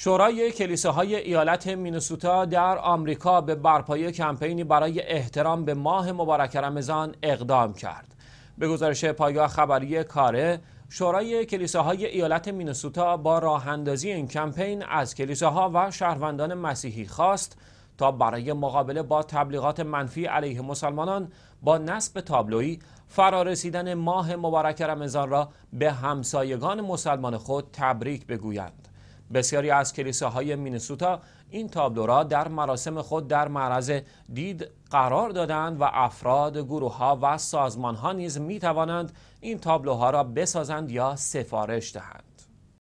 شورای کلیساهای ایالت مینوسوتا در آمریکا به برپایی کمپینی برای احترام به ماه مبارک رمضان اقدام کرد. به گزارش پایگاه خبری کاره، شورای کلیساهای ایالت مینوسوتا با راه اندازی این کمپین از کلیساها و شهروندان مسیحی خواست تا برای مقابله با تبلیغات منفی علیه مسلمانان با نصب تابلویی فرارسیدن ماه مبارک رمضان را به همسایگان مسلمان خود تبریک بگویند. بسیاری از کلیساهای مینسوتا این تابلو را در مراسم خود در معرض دید قرار دادند و افراد، گروه ها و سازمان ها نیز می توانند این تابلوها را بسازند یا سفارش دهند.